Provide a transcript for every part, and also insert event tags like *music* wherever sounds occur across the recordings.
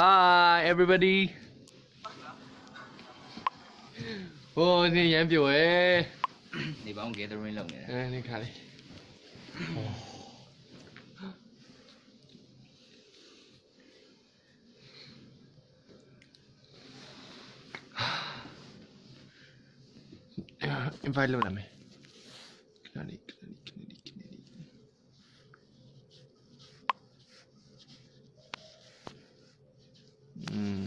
Hi everybody ဟိုဒီရမ်းပြောရဲနေပေါင်း gathering လုပ်နေတာအဲဒီခါလေးအာ invite လုပ်လာမယ်ခဏလေးခဏလေးခဏလေးခဏလေး อืม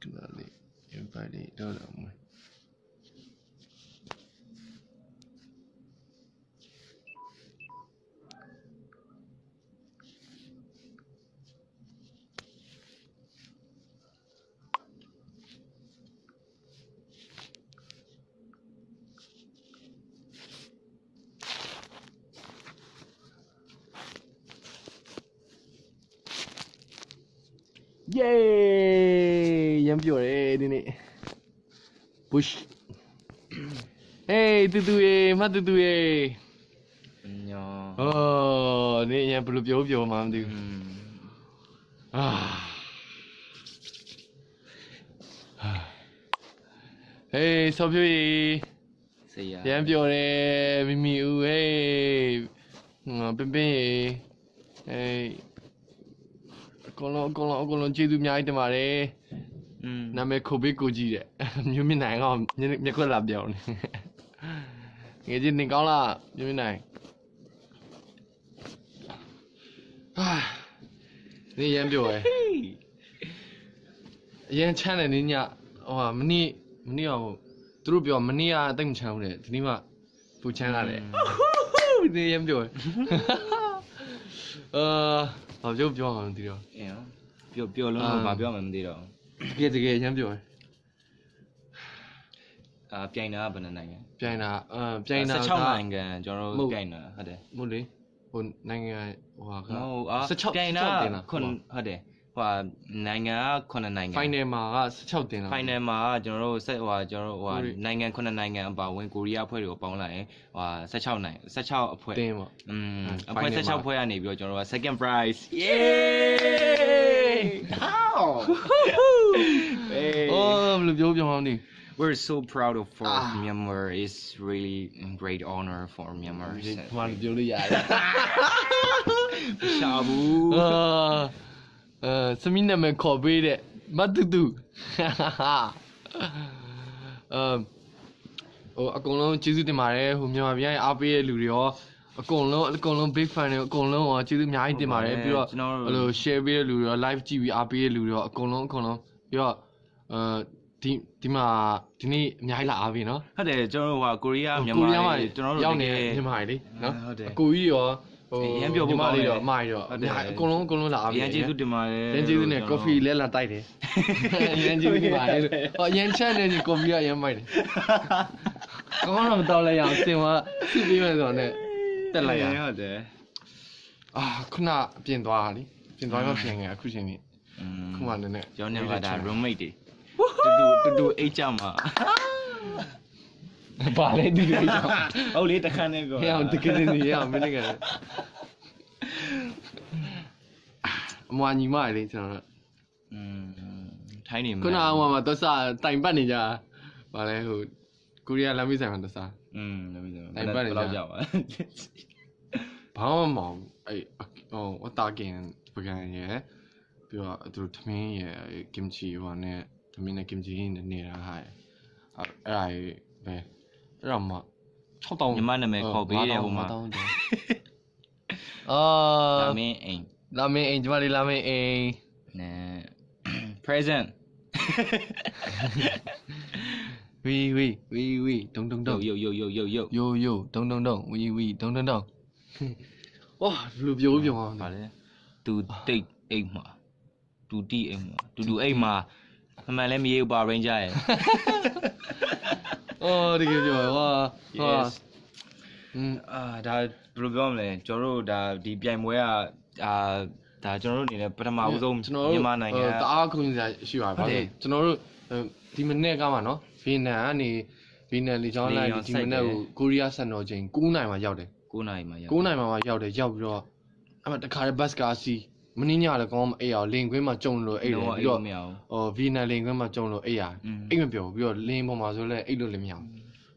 ခဏလေး invite လေး မ်းပြော့တယ်ဒီနေ့ bush ဟေးတူတူရေမတူတူရေညောအော်နေရဘယ်လိုပြောပြောမှမသိဘူးအာဟေးဆော်ပြွေစေရပြန်ပြောတယ်မိမိဦးဟေးပင်ပင်ရေဟေးအကုန်လုံးအကုန်လုံးအကုန်လုံးကျေးဇူးအများကြီးတင်ပါတယ် နာမည်ခိုဘေးကိုကြီးတဲ့မြို့မြင့်နိုင်ကောင်မျက်မျက်ခွက်လာပြောင်းနေငယ်ချင်းနေကောင်းလားမြို့မြင့်နိုင်ဟာနေရမ်းပြောရယ်အရင်ချမ်းတယ်နေညဟိုဟာမနေ့မနေ့ကဟိုသူတို့ပြောမနေ့ကတိတ်မချမ်းဘူးတဲ့ဒီနေ့မှပူချမ်းလာတယ်နေရမ်းပြောရယ်အာဘာပြောပြောအောင်မသိတော့အေးနော်ပြောပြောလုံးတော့မပြောမှမသိတော့ တကယ်တကယ်ရမ်းပြောရယ်အာပြိုင်တာကဘယ်နှနိုင်ငံပြိုင်တာအပြိုင်တာက16နိုင်ငံကျွန်တော်မဟုတ်တို့ပြိုင်တာဟုတ်တယ်မဟုတ်လေဟိုနိုင်ငံဟိုဟာကမဟုတ်အာ16ပြိုင်တာ16တင်တာခုနဟုတ်တယ်ဟိုဟာနိုင်ငံကခုနှစ်နိုင်ငံဖိုင်နယ်မှာက16တင်တာဖိုင်နယ်မှာကျွန်တော်တို့ဆက်ဟိုဟာကျွန်တော်တို့ဟိုဟာကိုရီနိုင်ငံခုနှစ်နိုင်ငံအပါဝင်ကိုရီးယားအဖွဲ့တွေကိုပေါင်းလိုက်ရင်ဟိုဟာ16နိုင်16အဖွဲ့တင်ပေါ့อืมအဲ့အဖွဲ့ final မှာ16ဖွဲ့ကနေပြီးတော့ကျွန်တော်တို့က second prize yay how အော်ဘယ်လိုပြောပြောင်းနေ we're so proud of for Ah. Myanmar it's really a great honor for Myanmar ဒီမှာပြောလို့ရတယ်ရှာဘူးအာအဲစမီနာမည်ခေါ်ပေးတဲ့မတူတူအမ်ဟိုအကုန်လုံးကျေးဇူးတင်ပါတယ်ဟိုမြန်မာပြည်ရဲ့အားပေးတဲ့လူတွေရောအကုန်လုံးအကုန်လုံး big fan တွေအကုန်လုံးရောကျေးဇူးအများကြီးတင်ပါတယ်ပြီးတော့ကျွန်တော်အဲ့လို share ပေးတဲ့လူတွေရော live ကြည့်ပြီးအားပေးတဲ့လူတွေရောအကုန်လုံးအကုန်လုံး ပြီးတော့အဲဒီဒီမှာဒီနေ့အများကြီးလာအားပြီနော်ဟုတ်တယ်ကျွန်တော်တို့ဟာကိုရီးယားမြန်မာကိုရီးယားမှာကျွန်တော်တို့ရောက်နေမြန်မာလေနော်အကိုကြီးရောဟိုရမ်းပြောဖို့ပါလေတော့အမိုင်တော့အကုန်လုံးအကုန်လုံးလာအားပြီရန်ကျေးဇူးတင်ပါတယ်ရန်ကျေးဇူးနဲ့ coffee လဲလာတိုက်တယ်ရန်ကျေးဇူးတင်ပါတယ်ဟောရန်ချန်နဲ့ coffee ရရမ်းမိုက်တယ်ကောင်းတော့မတော်လဲရအောင်စင်ဝါစစ်ပြီးမယ်ဆိုတော့တက်လိုက်ရဟုတ်တယ်အာခုနပြင်သွားတာလीပြင်သွားမှပြင်ငယ်အခုချိန်ကြီး ခုမှလည်းနဲ့ ကျောင်းထဲမှာဒါ roommate တွေတူတူတူတူအိတ်ကြမှာ ဘာလဲဒီလိုကြောင့် ဟုတ်လေတခါနဲ့ပြော ဟဲ့အောင်တကယ်နေရအောင်မင်းတကယ်အမွာညီမလေးကျွန်တော် อืมထိုင်းနေမှာ ခုနကဟိုမှာတော့စာတိုင်ပတ်နေကြဗာလဲဟိုကိုရီးယားလမ်းမေးဆိုင်မှာတော့စာ อืมလည်းမသိဘူး နိုင်ပတ်နေကြ ဘယ်လောက်ကြောက်ပါ ဘာမှမမောင်အဲ့ဟိုအတာကင်ပကံရယ် ပြီးတော့သူတို့သမင်းရယ်ကင်ချီဟိုနဲ့သမင်းနဲ့ကင်ချီနဲ့နေတာဟာအဲ့အဲ့ဒါကြီးပဲအဲ့တော့မှ6000ညီမနာမည်ခေါ်ပေးတယ်ဟိုမှာတောင်းတယ်အာဒါမင်းအိမ်လာမင်းအိမ်ကျမလေးလာမင်းအိမ်နဲ present ဝီဝီဝီဝီဒုံဒုံဒုံ yo yo yo yo yo ယိုယိုဒုံဒုံဒုံဝီဝီဒုံဒုံဒုံဝါဘလူပြောပြောအောင်ဗာလေသူတိတ်အိမ်မှာ သူတိအိမ်မှာတူတူအိမ်မှာအမှန်လည်းမရေဘူးပါ ranger ရဲ့အော်တကယ်ပြောဝါဟာ yes อืมအာဒါဘယ်လိုပြောမလဲကျွန်တော်တို့ဒါဒီပြိုင်ပွဲကအာဒါကျွန်တော်တို့အနေနဲ့ပထမဦးဆုံးကျွန်တော်တို့မြန်မာနိုင်ငံဟိုတအားခုန်စရာရှိပါဟုတ်ဘာတယ်လို့ကျွန်တော်တို့ဟိုဒီမနေ့ကမှနော်ဗီနန်ကနေဗီနန်လေချောင်းလိုက်လေကြောင်းဒီမနေ့စိုက်တယ်ကိုကိုရီးယားစံတော်ချိန်9နိုင်မှာရောက်တယ်9နိုင်မှာရောက်9နိုင်မှာမှရောက်တယ်ရောက်ပြီးတော့အဲ့မှာတခါတည်းဘတ်ကားစီး မင်းညလည်းကောင်းမအိပ်အောင်လင်ခွင်းမှာကြုံလို့အိပ်တယ်ပြီးတော့ဟိုဗီနန်လင်ခွင်းမှာကြုံလို့အိပ်ရအိပ်မပြောဘူးပြီးတော့လင်ပေါ်မှာဆိုလဲအိပ်လို့လည်းမရဘူး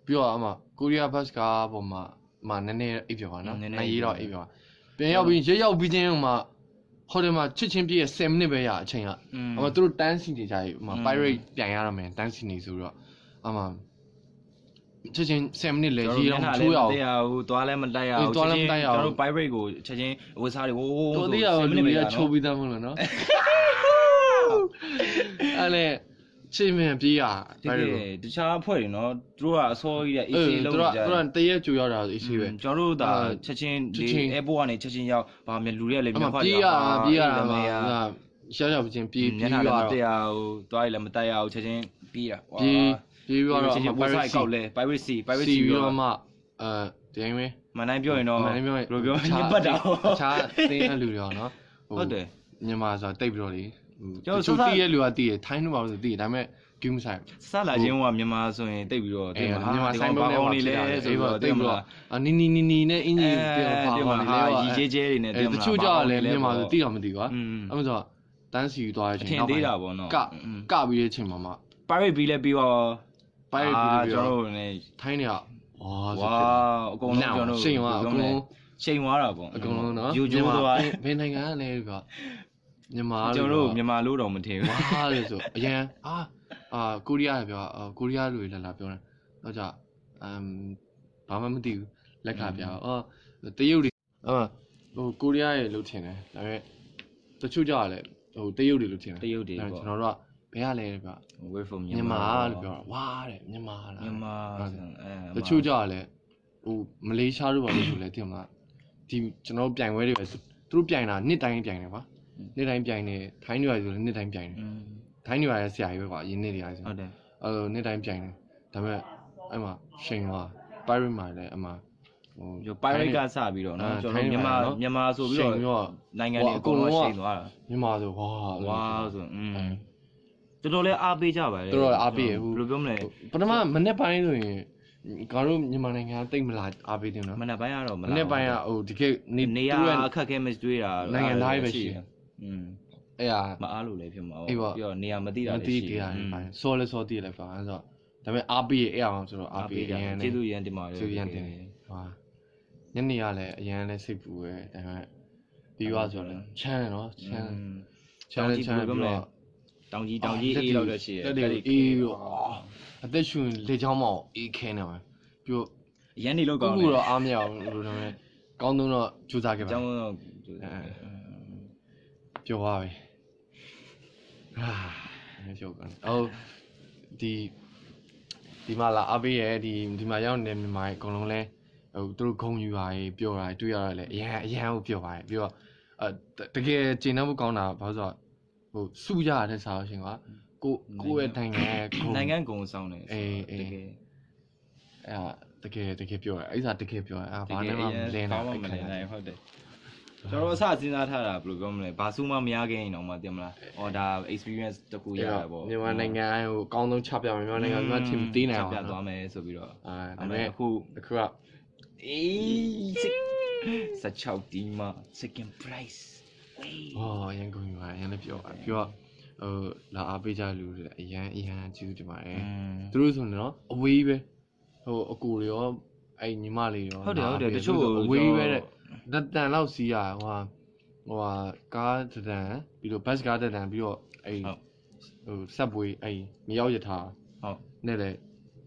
ပြီးတော့အမကိုရီးယားဘတ်စ်ကားပေါ်မှာမနည်းနည်းအိပ်ပြောပါနော်နည်းရေးတော့အိပ်ပြောပါပြန်ရောက်ပြီးရရောက်ပြီးချင်းမှာဟိုတယ်မှာချစ်ချင်းပြည့်10မိနစ်ပဲရအချိန်ကအမသူတို့တန်းစီနေကြရေအမ pirate ပြန်ရတော့မယ်တန်းစီနေဆိုတော့အမ ချစ်ချင်း10မိနစ်လဲရေးတော့ချိုးရအောင်တရားဟိုသွားလဲမတိုက်ရအေးအောင်သွားလည်းမတိုက်ရအောင်ကျွန်တော်တို့ pirate ကိုချက်ချင်းဝစားတွေဝိုးဝိုးတော်သေးရတော့လူတွေကချိုးပြီးသားမဟုတ်လားနော်အဲ့လေချစ်မင်းပြေးရတကယ်တခြားအဖွဲ့တွေနော်သူတို့ကအစောကြီးတဲ့အေး AC သူလုံးတို့ကြကသူတို့ကတရက်ကြိုရောက်တာအေးဆေးပဲကျွန်တော်တို့ဒါအာချက်ချင်းချက်ဒီချင်း airport ကနေချက်ချင်းရောက်ဗာမြလူတွေကလည်းအမမျက်ဖက်ပြေးရတာပြေးရတာမှာရရှောက်ရှောက်ချင်းပြေးမျပြေးက်ရနှာတော့လည်းမတရားဘူးသွားရလည်းမတက်ရဘူးချက်ချင်းပြီးတာပြေး ပြေးပြီးတော့ချက်ချင်းပ website ကောက်လဲ pirate sea pirate စီ sea ပြီးပြီးတော့တော့မှအဲတိုင်းပဲမနိုင်ပြောရင်တော့မန်ပြောရင်ဘယ်လိုပြောညစ်ပတ်တာအခြားသင်းတဲ့လူတွေရောနော်ဟုတ်တယ်မြန်မာဆိုတိတ်ပြီးတော့လေကျွန်တော်သူစစတည်ရလူကတည်ရထိုင်းလူပါလို့တည်ရဒါပေမဲ့ဂူးမဆိုင်စလာချင်းကမြန်မာဆိုရင်တိတ်ပြီးတော့အဲတင်မှာမြန်မာဆိုင်ဘုံနဲ့ဘာပါနေလေလဲဆိုဆိုတော့တော့တိတိတ်တ်ပြီးမတော့လားအနီနီနီနီနဲ့အင်ဂျီပြောပါတင်ပါမှာလေဟာရီကျဲကျဲတွေနဲ့အဲတချို့ကြလည်းမြန်မာဆိုတည်တော့မတည်ကွာอืมအဲ့မှာဆိုတန်းစီသွားရအချင်းထင်သေးတာပေါ့နော်ကကပြီးတဲ့အချိန်မှာမှ pirate ပြီးလဲပြီးတော့ ပိုက်ရပြီးပြီးကျွန်တော့တော်တို့ ਨੇ ထိုင်းနေကဝါဝါအကုန်လုံးကျွန်တော်တို့ရှိန်သွားအကုန်လုံးရှိန်သွားတာပေါ့အကုန်လုံးနော်ယူကျိုးသွားဘယ်နိုင်ငံကလဲကမြန်မာကျွန်တော်တို့မြန်မာလို့တော့မထင်ဘူးဝါလေဆိုအရန်အာအာကိုရီးယားပြောအာကိုရီးယားလူတွေလာလာပြောတယ်တော့ကြအမ်ဘာမှမသိဘူးလက်ခပြအော်တရုတ်တွေအမဟိုကိုရီးယားရဲ့လို့ထင်တယ်ဒါပေမဲ့တချို့ကြလည်းဟိုတရုတ်တွေလို့ထင်တယ်တရုတ်တွေဒါပေပေါ့မဲ့ကျွန်တော်တို့က ဘယ်ကလဲပြ wave from မြမြန်မာမာလို့ပြောတာဝါတဲ့မြန်မာလားမြန်မာအဲတချို့ကြတာလဲဟိုမလေးရှားတို့ဘာလို့ဆိုလဲတင်မလားဒီကျွန်တော်တို့ပြိုင်ပွဲတွေပဲသူသူတို့ပြိုင်တာနှစ်တိုင်းပြိုင်တယ်ကွာနှစ်တိုင်းပြိုင်တယ်ထိုင်းတွေပါဆိုလဲနှစ်တိုင်းပြိုင်တယ်ထိုင်းတွေပါလဲဆရာကြီးပဲကွာရင်းနှစ်တွေပါဆိုဟုတ်တယ်အဲ့လိုနှစ်တိုင်းပြိုင်တယ်ဒါပေမဲ့အဲ့မှာရှင်သွား pirate မှာလဲအမှဟို ဒီ pirate ကစပြီးတော့နော်ကျွန်တော်မြန်မာမြန်မာဆိုပြီးတော့နိုင်ငံတွေအကုန်လုံးရှိသွားတာမြန်မာဆိုဝါဝါဆိုอืม တော်တော်လေးအားပေးကြပါလေတော်တော်အားပေးရဘူးဘယ်လိုပြောမလဲပထမမနေ့ပိုင်းဆိုရင်ကျွန်တော်မြန်မာနိုင်ငံကတိတ်မလာအားပေးတယ်နော်မနေ့ပိုင်းကတော့မလားမနေ့ပိုင်းကဟိုတကယ်နေနေရအခက်ခဲမတွေ့တာနိုင်ငံသားပဲရှိတယ်อืมအဲ့ဟာမအားလို့လည်းဖြစ်မှာဟုတ်ပြီးတော့နေရာမသိတာလည်းရှိတယ်မသိတာလည်းပါတယ်စောလဲစောသိလည်းပါအဲ့တော့ဒါပေမဲ့အားပေးရအဲ့အောင်ဆိုတော့အားပေးရန်ကျေးဇူးရန်တင်ပါတယ်ကျေးဇူးရန်တင်ဟာညနေကလည်းအရန်လည်းစိတ်ပူပဲဒါပေမဲ့ပြီးွားဆိုတော့ချမ်းတယ်နော်ချမ်းချမ်းလည်းချမ်းပြီးတော့ တောင်ကြီးတောင်ကြီးအေးလောက်လည်းရှိတယ်တက်တယ်အေးရောအသက်ရှင်လေချောင်းမောင်အေးခဲနေပါပြီးတော့ရန်နေလောက်ကောခုင်းခုတော့အားမရဘူးလို့ဒါပေမဲ့ကောင်းဆုံးတော့ကြိုးစားခဲ့အပါကြောင်းတော့ပြောသွားပြီအာမပြောကန်အော်ဒီဒီမှာလာအားပေးရဲဒီဒီမှာရောက်နေတဲ့မြန်မာတွေအကုန်လုံးလဲဟိုသူတို့ဂုံယူပါရေးပြောတာတွေ့ရတာလဲအရန်အရန်ကိုပြောပါရေးပြီးတော့အဲတကယ်ကျင့်တတ်ဖို့ကောင်းတာဘာလို့ဆိုတော့ ဟိုစုကြရတဲ့စာလို့ရှင်ကွာကိုကိုယ့်ရဲ့နိုင်ငံရဲ့ဂုံနိုင်ငံကုံဆောင်တယ်အေးအေးတကယ်အဲ့ဒါတကယ်တကယ်ပြောရအဲ့ဒါတကယ်ပြောရအဲ့တဘာကနဲ့ယ်မှအမရင်လဲဘာနိုင်မှမအဲ့လဲခါနိုင်ဟုတ်တယ်ကျွန်တော်အစစဉ်းစားထားတာဘယ်လိုပြောမလဲဘာစုမှမရခဲ့ရင်တော့မှတင်မလားဟောဒါ experience တစ်ခုရတာပေါ့မြန်မာနိုင်ငံဟိုအကောင်းဆုံးချပြမယ်မြန်မာနိုင်ငံကမှထင်သေးနိုင်အောင်ပြနော်သွားမယ်ဆိုပြီးတော့အာဒါဒါပေပေမဲ့မဲ့အခုအခုကအေး16ဒီမှာ second prize ဝေးဟောရန်ကုန်ယူပါရန်လည်းပြောပါပြီးတော့ဟိုလာအားပေးကြလူတွေလည်းအရန်အရန်ကျေးဇူးတင်ပါတယ်သူတို့ဆိုရင်တော့အဝေးပဲဟိုအကူတွေရောအဲ့ညီမလေးရောဟုတ်တယ်ဟုတ်တယ်လာတပေးချို့အဝေးပဲတဲ့တတန်လောက်စီးရဟိုဟာဟိုဟာကားတတန်ပြီးတော့ဘတ်ကားတတန်ပြီးတော့အဲ့ဟုတ်ဟိုဆက်ပွေးအဲ့မြေရောက်ရထားဟုတ်နဲ့လည်း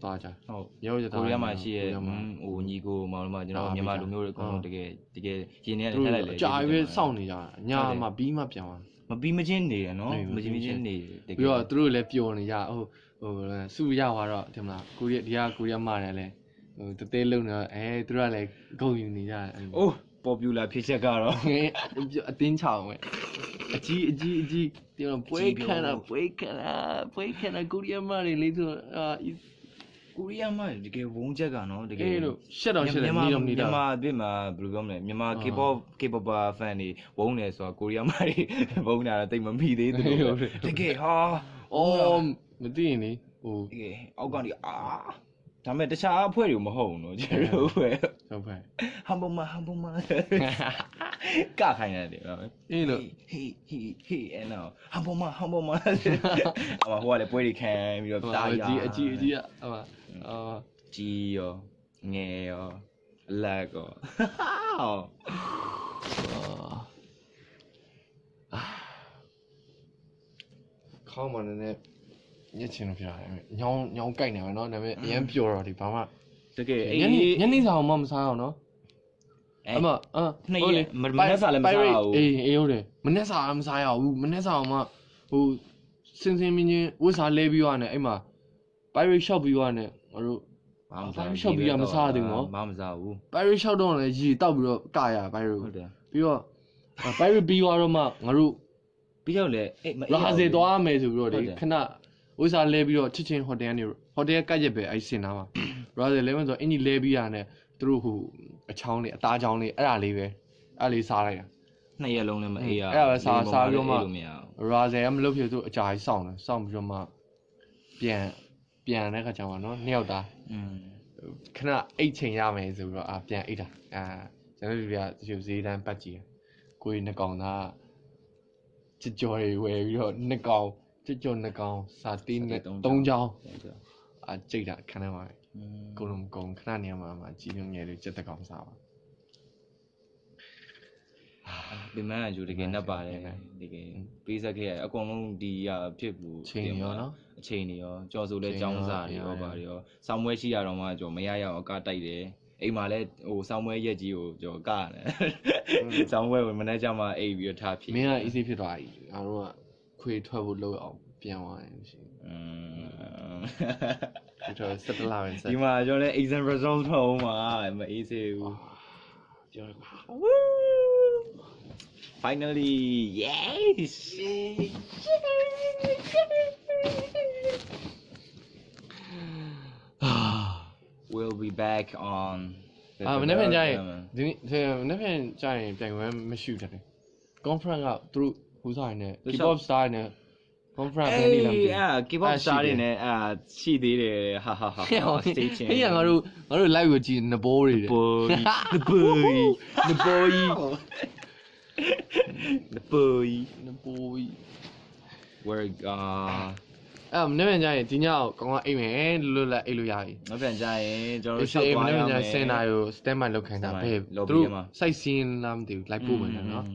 သွားကြဟုတ်မြေရောက်ရထားကိုရီးယားမှာရှိရဲ့ကိုရီးယားမှာဟိုညီကိုမောင်တို့မှာကျွန်တော်အာမြန်မာလူမျိုးတွေအကုန်လုံးဟုတ်တကယ်တကယ်ရင်းနေရသူထက်တို့လိုက်လေအကြာကြီးပဲစောင့်နေကြတာညဟုတ်တယ်မှပြီးမှပြန်သွားမပြီးမချင်းနေရနော်ဟုတ်မပြီချင်းမချင်းနေတကယ်ပြီးတော့သူတို့လည်းပျော်နေကြဟိုဟိုစုရသွားတော့တင်မလားကိုရီးယားဒီကကိုရီးယားမှာလည်းဟိုတသေးလုံးတော့အဲသူတို့ကလည်းဂုံယူနေကြတယ်အဲ့လိုအိုး popular ဖြစ်ချက်ကတော့ငယ်အတင်းချောင်းပဲအကြီးအကြီးအကြီးဒီမှာပွဲခံတာပွဲခံတာပွဲခံတာကိုရီးယားမှာလေဆိုအာ ကိုရီးယားမှာတကယ်ဝုန်းချက်ကနော်တကယ်အေးလို့ရှက်တော့ရှက်တယ်မြန်မာနေတော့နေတော့မြန်မာအစ်မှာဘယ်လိုပြောမလဲမြန်မာအာ K-pop K-pop fan တွေဝုန်းတယ်ဆိုတော့ကိုရီးယားမှာတွေဝုန်းတာတော့တိတ်မမိသေးသူဟုတ်တို့တယ်တကယ်ဟာအော်မသိရင်လေဟိုတကယ်အောက်ကနေအာဒါပေမဲ့တခြားအဖွဲ့တွေမဟုတ်ဘူးနော်ကျွန်တော်တို့ပဲဟုတ်ဖက်ဟမ်ဘမဟမ်ဘမ ကခိုင်းတယ်လေ အေးလို့ ဟေးဟေးဟေးအဲ့တော့ဟမ်ပေါ်မဟမ်ပေါ်မအမဟိုကလည်းပွဲတွေခံပြီးတော့တာ အ ရ ကြီးအကြီးအကြီးอ่ะဟိုအာ ကြီးရောငယ်ရောအလက်ရောဟော ခေါင်းမနေနဲ့ညစ်ချင်လို့ပြရတယ်ညောင်းညောင်းကြိုက်နေမှာเนาะဒါပေမဲ့အရင်ပျော်တော့ဒီဘာမှ တကယ်အေး ညနေညနေစာအောင်မမစားအောင်เนาะ အမအာနှစ်ရက်မမနေ့စာလည်းမစားဘူးအေးအေးဟုတ်တယ်မနေ့စာမစားရဘူးမနေ့စာအောင်မဟိုစင်စင်မင်းချင်းဝတ်စားလဲပြီးသွားနေအဲ့မှာ pirate shop ပြီးသွားနေငါတို့ဘာမှမစားရှော့ပြီးတော့မစားသေးဘူးနော်ဘာမှမစားဘူး pirate shop တော့လည်းရေတောက်ပြီးတော့ကရ pirate ဟုတ်တယ်ပြီးတော့ pirate ပြီးသွားတော့မှငါတို့ပြီးတော့လေအေးမအေးလာစေသွားမယ်ဆိုပြီးတော့ဟုဒီတ်တယ်ခဏဝိစားလဲပြီးတော့ချစ်ချင်းဟိုတယ်ကနေဟိုတယ်ကကြက်ပဲအဲ့စင်သားမှာရာဇယ်လဲမယ်ဆိုအင်ကြီးလဲပြီးရတယ်သူတို့ဟို အချောင်းလေးအသားချောင်းလေးအဲ့ဒါလေးပဲအဲ့လေးစားလိုက်တာနှစ်ရက်လုံးလည်းမအေးရအဲ့ဒါပဲစားစားပြီးတော့မှအေးလို့မရဘူးရာဇယ်ကမလုပ်ဖြစ်သူအကြာကြီးစောင့်တယ်စောင့်ပြီးတော့မှပြန်ပြန်တဲ့ခါကျမှနော်နှစ်ယောက်သားอืมခဏအိတ်ချိန်ရမယ်ဆိုပြီးတော့အာပြန်အိတ်တာအာကျွန်တော်တို့ပြတချို့ဈေးတန်းပတ်ကြည့်တယ်ကိုကြီးနှစ်ကောင်သားကြကြော်တွေဝယ်ပြီးတော့နှစ်ကောင်ကြကြော်နှစ်ကောင်စာတီးနဲ့သုံးချောင်းအာကြိတ်တာခဏမှာ ကိုလုံးကုံခဏနေရာမှာမှာကြီးညွငယ်လေးစက်တကောင်စားပါ ဒီမန်ကယူတကယ်နှက်ပါတယ်တကယ်ပေးဆက်ခဲ့ရအကုန်လုံးဒီရဖြစ်ဘူး ချိန်ရောနော် အချိန်တွေရောကြော်ဆိုလဲ ချိန် ចော ရော င်းစားတွေရော ရတယ် ဗာတွေရောဆောင်းမွဲရှိရတော့မှကြော်မရရအောင်အကတိုက်တယ်အိမ်မှာလဲဟိုဆောင်းမွဲရက်ကြီးကိုကြော်ကရတယ်ဆောင်းမွဲဝင်မနေ့ကျမှအိပ်ပြီးတော့ထားဖြစ် မင်းက easy ဖြစ်သွားပြီငါတို့ကခွေထွက်ဖို့လုပ်အောင်ပြန်သွားရင်ရှိ อืม ခွေထွက်စက်တလာပဲစက် ဒီမှာကျွန်တော်လည်း exam result ထုတ်အောင်မှာမအေးစေဘူး ပြောရပါ finally yes we'll be back on the အာမနေ့ပြန်ကြရင် development. ဒီနေ့မနေ့ပြန်ကြရင်ပြိုင်ပွဲမရှိတယ် conference ကသူတို့ဟိုစားနေ သူ K-pop star နဲ့ conference ဘယ်နေလဲမသိအေးဘူးအာ K-pop အဲ့ဒါရှိ star တယ်တွေနဲ့အာရှိသေးတယ်ဟာဟာဟာဟဲ့ဟော station ဟေးငါတို့ငါတို့ live ကိုကြည့်နဘောတွေတဲ့ပေါ်နဘောကြီးနဘောကြီး the boy နဘောကြီး where uh အဲ့မနေ့ပြန်ကြရင်ဒီညကိုကောင်းကောင်းအိမ်မယ်လွတ်လပ်အိမ်လို့ရပြီနောက်ပြန်ကြရင်ကျွန်တော်ဒီတို့ရှောက်မသွားရနေ့မယ်ပြန်ကြစင်နာကို stand by လုပ်ခိုင်းတာ stand by ဘယ် lobby သူတို့ထဲမှာ site scene လားမသိဘူး live ပို့မယ်နော်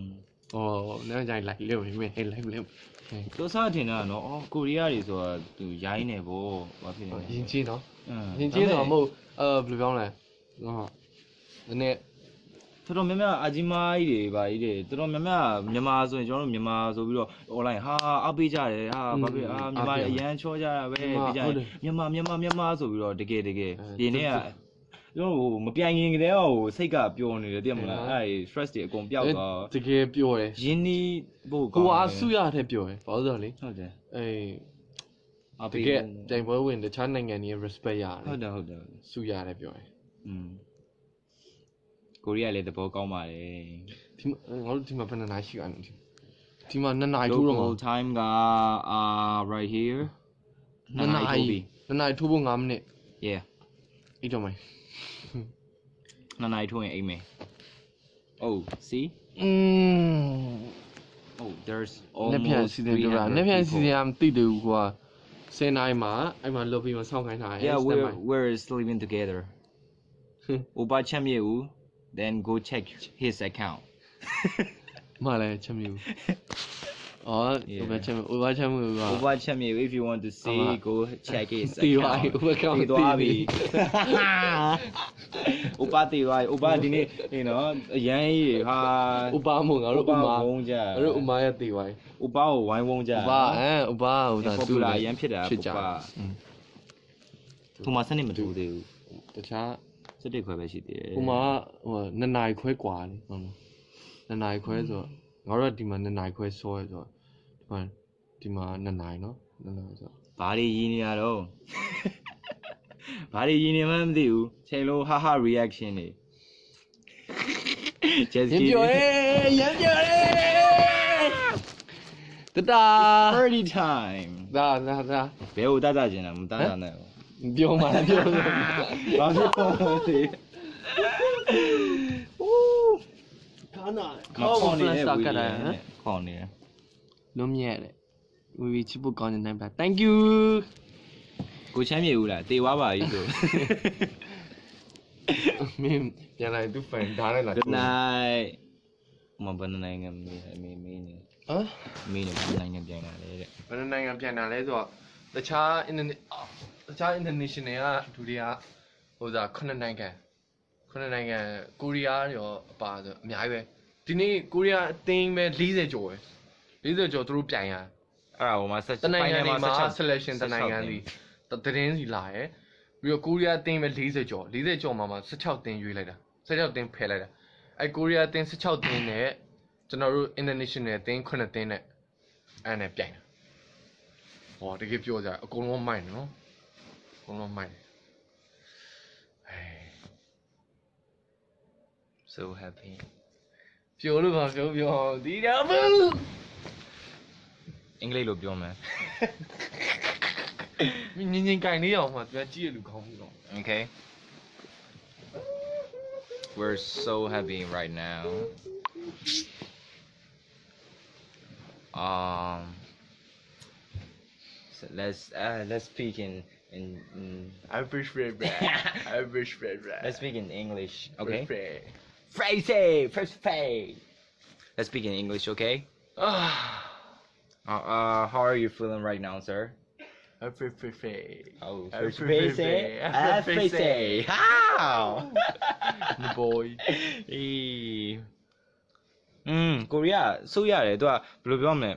อืมဟောနေ့ပြန်ကြရင် live လုပ်နေမယ် live လုပ်သူစားတင်တာနော်အော်ကိုရီးယားတွေဆိုတာသူရိုင်းနေဗောဘာဖြစ်နေလဲရင်ကြီးနော်အင်းရင်ကြီးတော့မဟုတ်အဲဘယ်လိုပြောလဲဟောနည်းနည်းတော်တော်များများအာဂျီမားကြီးတွေဗာကြီးတွေတော်တော်များများမြန်မာဆိုရင်ကျွန်တော်တို့မြန်မာဆိုပြီးတော့ online ဟာအားပေးကြတယ်ဟာဘာဖြစ်အာမြန်မာအရန်ချောကြတာပဲပြီးကြရင်မြန်မာမြန်မာမြန်မာဆိုပြီးတော့တကယ်တကယ်ဒီနေ့က ကျွန်တော်ဟိုမပြိုင်ခင်ကတည်းကဟိုစိတ်ကပျော်နေတယ်သိမလားအဲ့ stress တွေအကုန်ပျောက်သွားတကယ်ပြောတယ်ရင်းနှီးဖို့ကိုအားစုရတဲ့ပြောတယ်ဘာလို့ဆိုတော့လေဟုတ်တယ်အေးအားတပေးကယ်တိုင်ပွဲဝင်တခြားနိုင်ငံတွေ respect ရတယ်ဟုတ်တယ်ဟုတ်တယ်စုရတယ်ပြောတယ်อืมကိုရီးယားလည်းသဘောကောင်းပါတယ်ဒီမှာငါတို့ဒီမှာဘယ်နှစ်နာရီရှိအောင်လဲဒီမှာနှစ်နာရီထိုးတော့မှာ local time က uh right here နှစ်နာရီနှစ်နာရီထိုးဖို့9မိနစ် yeah အိတ်တော့မယ် နှစ်နာရီထိုးရင်အိမ်မယ် oh see อืม oh there's နှစ်ပြန် almost စီစဉ်ပြောတာ 300 နှစ်ပြန်စီ people. စဉ်ရမသိသေးဘူးကွာ10နာရီမှာအဲ့မှာ lobby မှာစောင့်ခိုင်းထားတယ် yeah we're standby we're sleeping together *laughs* Oba Chamyewu then go check his account မလည်းချက်မြူ *laughs* အော် Yeah. ဟိုဘက်ချက်မြူဟိုဘက်ချက်မြူက Oba Chamyewu if you want to see Ama. go check his တီဝိုင်း account ဟိုဘက်က တည်သွားပြီ ဥပတည်သွားပြီဥပဒီနေ့ဟင်းနော်အရန်ကြီးဟာ ဥပမို့ငါတို့ဥမာ ဝုန်းကြ ငါတို့ဥမာရဲ့တီဝိုင်း ဥပကိုဝိုင်းဝုန်းကြ ဥပအဲဥပဟိုဒါ ပေါ်ပူလာအရန်ဖြစ်တာ ဖြစ်ကြ ဥပ อืม သူမှစနစ်မတူသေးဘူး တခြား စတစ်ခွဲပဲရှိသေးတယ် ဟိုမှာဟိုနှစ်နာရီခွဲกว่าလေဟုတ်လားနှစ်နာရီခွဲဆိုတော့ ငါတို့ကဒီမှာနှစ်နာရီခွဲစောရဲဆိုတော့ဒီမှာဒီမှာနှစ်နာရီနော်နှစ်နာရီဆိုတော့ဘာတွေရင်းနေရတော့ဘာတွေရင်းနေမှမသိဘူးချိန်လို့ဟာဟာ reaction တွေ just ရင်းပြောရဲရင်းပြောရဲတတာ party time ဒါဒါဒါဘယ်ကိုတတ်တတ်ကျင်တာမတတ်တတ်နဲ့ပြောမှာပြောမှာဘာဖြစ်ပေါ်လဲခခါနာ မခေါ်နေတဲ့စဝီကလီတာယံနဲ့ခေါ်နေတယ်လုံးမြဲတဲ့ဝီဝီချစ်ဖို့ကောင်းတဲ့နိုင်ပါ thank you ကိုချမ်းမြေဘူးလားတေသွားပါပြီဆိုမင်းပြန်လာသူ fan ဒါနဲ့လာ Good night မဘယ်နိုင်ငံမေးမေးမေးနေဟမ်မေးနေဘယ်နိုင်ငံပြန်လာလဲတဲ့ဘယ်နိုင်ငံပြန်လာလဲဆိုတော့တခြား internet တခြား international ကဒုတိယဟိုစားခုနှစ်နိုင်ငံ ခုနှစ်နိုင်ငံကိုရီးယားရောအပါဆိုအများကြီးပဲဒီနေ့ကိုရီးယားအသင်းပဲ40ကျော်ပဲ40ကျော်သူတို့ပြန်ရအဲ့ဒါဟိုမှာဆက်တနိုင်ငံတွေမှာ16 selection တနိုင်ငံစီတတင်းစီလာရယ်ပြီးတော့ကိုရီးယားအသင်းပဲ40ကျော်40ကျော်မှာမှာ16တင်းရွေးလိုက်တာ16တင်းဖယ်လိုက်တာအဲကိုရီးယားအသင်း16တင်းနဲ့ကျွန်တော်တို့ international အသင်း9တင်းနဲ့အဲ့နဲ့ပြိုင်တာဟောတကယ်ပြောကြအကုန်လုံးမိုက်တယ်နော်အကုန်လုံးမိုက် so happy ပြောလို့ပါပြောပြောဒီတော့ဘူး အင်္ဂလိပ်လိုပြောမယ် မြင်းငင်းကင်လေးအောင်မှသူကကြည့်ရလူကောင်းမှုတော့ okay we're so happy right now um so let's uh let's speak in in, in average red average red let's speak in english okay okay Phrase first phrase let's speak in english okay အာ uh, uh how are you feeling right now sir average red oh Uh, first phrase, phrase uh, uh phrase. phrase how the boy အေးอืมကိုရီးယားစိုးရတယ်သူကဘယ်လိုပြောမလဲ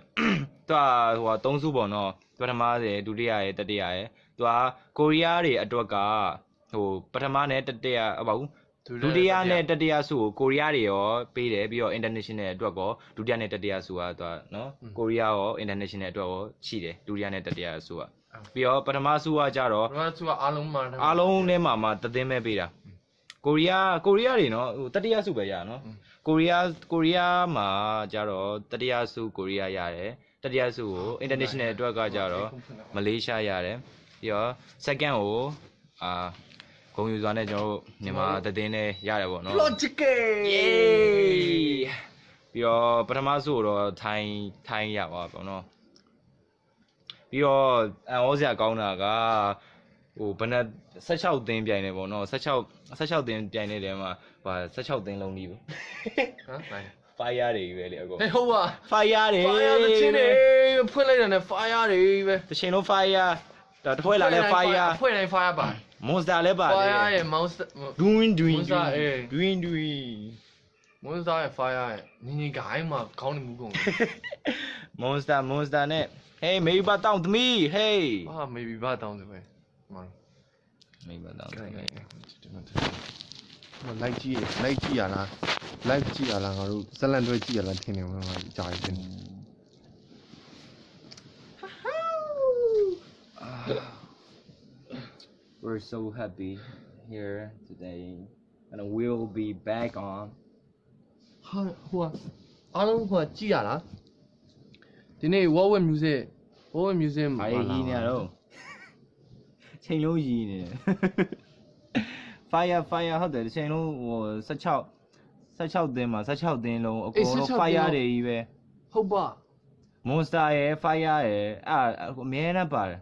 သူကဟိုဟာသုံးစုပေါ့နော်ပထမရယ်ဒုတိယရယ်တတိယရယ်သူကကိုရီးယားတွေအတွက်ကဟိုပထမနဲ့တတိယအပေါ့ ဒုတိယနဲ့တတိယစုကိုကိုရီးယားတွေရောပေးတယ်ပြီးတော့ international အတွက်ကောဒုတိယနဲ့တတိယစုကသူကနော်ကိုရီးယားရော international အတွက်ရောရှိတယ်ဒုတိယနဲ့တတိယစုကပြီးတော့ပထမစုကကြတော့ဘာလို့သူကအားလုံးမှာအားလုံးထဲမှာမှသသိမ်းပဲပေးတာကိုရီးယားကိုရီးယားတွေနော်ဟိုတတိယစုပဲရနော်อืมကိုရီးယားကိုရီးယားမှာကြတော့တတိယစုကိုရီးယားရတယ်တတိယစုကို international အတွက်ကကြတော့မလေးရှားရတယ်ပြီးတော့ second ကိုအာ ဂုံယူစွာနဲ့ကျွန်တော်တို့မြန်မာသသိန်းနဲ့ရတယ်ပေါ့နော် logical Yay ပြီးတော့ပထမစုကိုတော့ထိုင်းထိုင်းရပါပေါ့နော်ပြီးတော့အန်ဩစရာကောင်းတာကဟိုဘယ်နဲ့16သင်းပြိုင်နေပေါ့နော်16 16သင်းပြိုင်နေတယ်မှာဟာ16သင်းလုံးကြီးပဲဟမ်နိုင် fire တွေပဲလေအကုန်ဟေးဟုတ်ပါ fire တွေ fire တချင်းနေဖွင့်လိုက်တာနဲ့ fire တွေပဲတစ်ချိန်လုံး fire ဒါတစ်ဖွဲလာလဲ fire ဖွင့်တိုင်း fire ပါ monster လဲပါတယ် fire ရဲ့ monster doing doing Monster အေး doing doing monster ရဲ့ fire ရဲ့နင်းငင်းကိုင်းမှာခေါင်းနေမှုကုန် monster monster နဲ့ hey မေဘတောင်းသမီး hey အာ maybe ဘာတောင်းတယ်ပဲမတော် မေဘတောင်း ကဲ သမီး မလိုက်ကြည့်လိုက်ကြည့်ရလား live ကြည့်ရလားငါတို့ဇလန်တွဲကြည့်ရလားထင်နေမှာငါကြာရည် *laughs* We're so happy here today and we'll be back on ဟာဟိုကအားလုံးဟိုကကြည့်ရလားဒီနေ့ what with music what with music ဘာရေးကြီးနေရတော့ချိန်လုံးကြီးနေတယ် fire fire ဟုတ်တယ်တစ်ချိန်လုံးဟို16 16သင်းမှာ16သင်းလုံးအကုန်လုံး fire တွေကြီးပဲဟုတ်ပါ monster ရယ် fire ရယ်အဲ့အမြဲတမ်းပါတယ်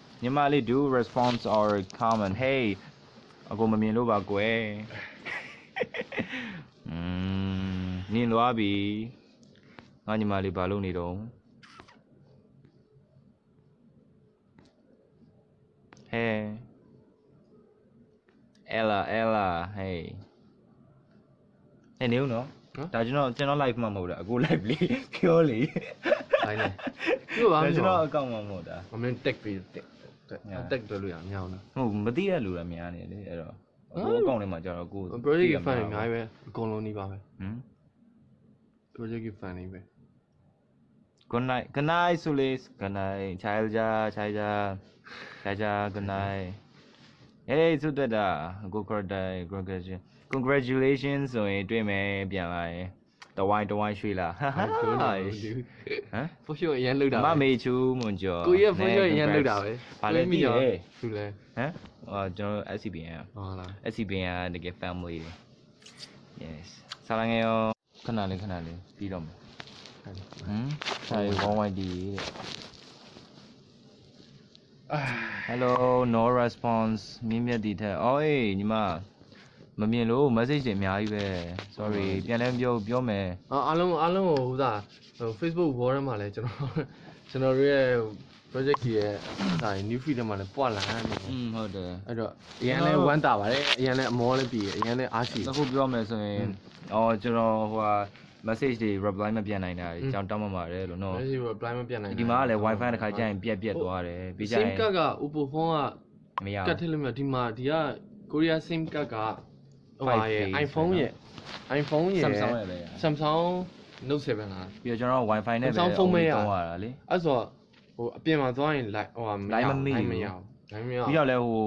ညီမလေး do response or comment hey အကိုမမြင်လို့ပါကွယ်อืมနင်သွားပြီငါညီမလေးဘာလုပ်နေတော့ hey ella ella hey ဟဲ့နေဦးနော်ဟမ်ဒါကျွန်တော်ကျွန်တော် live မှာမဟုတ်တာအကို live လေးပြောလေတိုင်းနေသူ့ဘာဒါမှကျွန်မတော်ဟုတ်အကောင့်မှာမဟုတ်တာအမင်းတက်ပြီးတက် တက်ညာတက်တွေ့လို့ရမြောင်းလားဟုတ်မသိတဲ့လူလည်းများနေလေအဲ့တော့ဟမ်ကိုအကောင့်ထဲမှာကျတော့ကို project သိရ fan မှာအများကြီးပဲအကုန်လုံးနေပါပဲဟမ် project fan တွေပဲ good night good night ဆိုလေး good night ခြားကြခြားကြခြားကြ good night hey ဆုတက်တာကို credit congratulation congratulations ဆိုရင်တွေ့မယ်ပြန်လာရင် တဝိုင်းတဝိုင်းရွှေ့လာဟမ်ဖိုးရှိုးအရင်လောက်တာမမေချူမွန်ကျော်ကိုရဲ့ဖိုးရှိုးအရင်လောက်တာပဲဘာလဲမိရောသူလဲဟမ်ဟောကျွန်တော် SCBN ဟုတ်လား SCBN ကတကယ် family တွေ yes ဆာလငယ်ရောခဏလေးခဏလေးပြီးတော့မယ်ဟမ်ဆိုင်1 YD တဲ့ Hello no response မြင့်မြတ်ဒီထက်အော်အေးညီမ မမြင်လို့ message တွေအများကြီးပဲ sorry ပြန်လဲပြောပြောမယ်အားလုံးအားလုံးကိုဟိုသာဟို Facebook wall ထဲမှာလဲကျွန်တော်ကျွန်တော်တို့ရဲ့ project ကြီးရဲ့ဒါ new feed ထဲမှာလဲပွက်လာတယ်อืมဟုတ်တယ်အဲ့တော့အရင်လဲဝမ်းတာပါတယ်အရင်လဲအမောလဲပြီးအရင်လဲအားရှိအခုပြောမယ်ဆိုရင်အော်ကျွန်တော်ဟိုဟာ message တွေ reply မပြန်နိုင်တာကြောင့်တောင်းပန်ပါတယ်လို့နော် message reply မပြန်နိုင်ဒီမှာကလည်း wifi တစ်ခါကျရင်ပြက်ပြက်သွားတယ်ပြီးကြရင် SIM card က Oppo phone ကမရကတ်ထည့်လို့မရဒီမှာဒီကကိုရီးယား SIM card က ဟိုဟာရဲ့ 5G iPhone ရဲ့ iPhone ရဲ့ Samsung ရဲ့ပဲရ Samsung Note 7လား ပြီးတော့ကျွန်တော် wifi နဲ့ပဲ Samsung phone မရသုံးရတာလေ အဲ့ဆိုတော့ဟိုအပြင်မှာသွားရင် live ဟိုဟာ Line မမိဘူးမရဘူး line မရဘူးပြီးတော့လည်းဟို